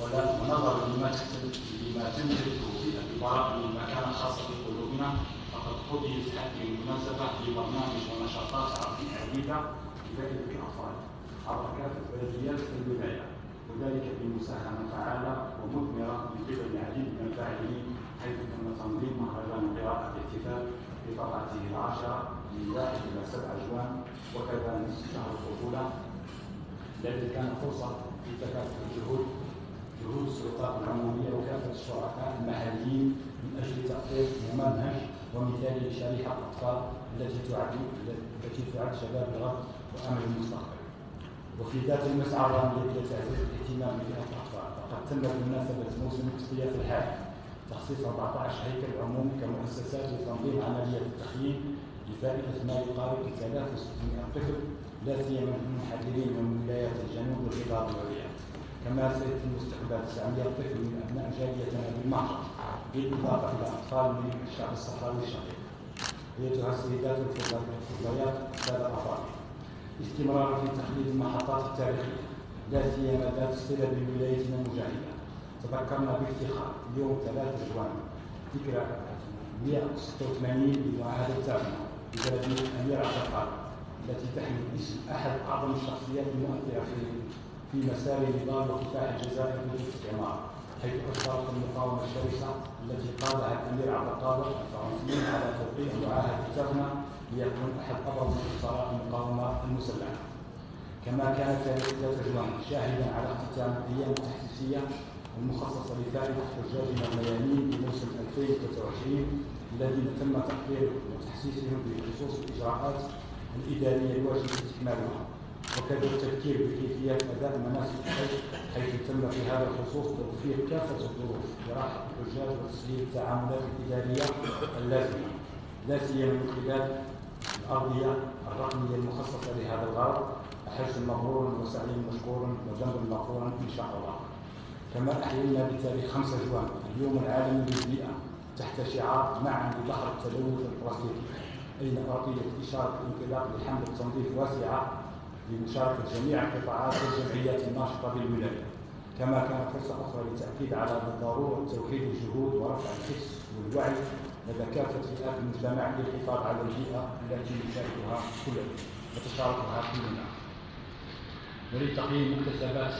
ولا ونظرا لما لما في البراء من مكانه خاصة في قلوبنا فقد قضيت هذه المناسبة لبرنامج ونشاطات عديده لفائده الاطفال عبر كافة بلديات الولايه وذلك بمساهمة فعاله ومثمرة من قبل العديد من الفاعلين حيث تم تنظيم مهرجان قراءة الاحتفال بطاقته العاشرة من واحد إلى سبع أجوان وكذا نصف شهر الطفولة. الذي كان فرصة لتكافؤ الجهود ممنهج ومثالي لشريحه الاطفال التي تعد التي تعد شباب الغد وامل المستقبل. وفي ذات المسعى الراميه إلى تعزيز الاهتمام بفئة الأطفال فقد تم بمناسبه موسم التصفيات الحالي تخصيص 14 هيكل عمومي كمؤسسات لتنظيم عملية التخييم لفائدة ما يقارب 3600 طفل لا سيما المحددين من ولايات الجنوب والرباط العليا كما سيتم استقبال 900 طفل من أبناء جاليتنا بالمهجر بالإضافة إلى أطفال من الشعب الصحراوي الشقيق أيتها السيدات الفضليات الساده الافاضل استمرار في تحديد المحطات التاريخية لا سيما ذات الصله بولايتنا المجاهدة. تذكرنا بافتخار اليوم 3 جوان ذكرى 186 لمعاهدة تامه ببلديه الامير عبد القادر التي تحمل اسم أحد أعظم الشخصيات المؤثرة في في مسار نضال وكفاح الجزائر ضد الاستعمار حيث اصدرت المقاومة الشرسة التي قادها الأمير عبد القادر الفرنسيين على توقيع معاهده تافنا ليكون أحد أبرز انتصارات المقاومة المسلحة. كما كانت ذات جوان شاهدا على اختتام الأيام التحسيسيه المخصصة لفائدة حجاجنا الميامين بموسم 2023 الذين تم تقدير وتحسيسهم بخصوص الإجراءات الإدارية الواجب استكمالها وكذا التفكير بكيفية أداء مناسك الحج حيث تم في هذا الخصوص توفير كافة الظروف لراحة الحجاج وتسهيل التعاملات الإدارية اللازمة لا سيما من خلال الأرضية الرقمية المخصصة لهذا الغرض حج مبرور وسعي مشكور وذنب مغفور إن شاء الله. كما أحيينا بتاريخ 5 جوان اليوم العالمي للبيئة تحت شعار معا لبحر التلوث البلاستيكي أين أعطيت إشارة الانطلاق لحملة تنظيف واسعة لمشاركة جميع القطاعات والجمعيات الناشطة بالولاية. كما كان فرصة أخرى للتأكيد على ضرورة توحيد الجهود ورفع الحس والوعي لدى كافة فئات المجتمع للحفاظ على البيئة التي نشاركها كلنا وتشاركها كلنا. ولتقييم مكتسبات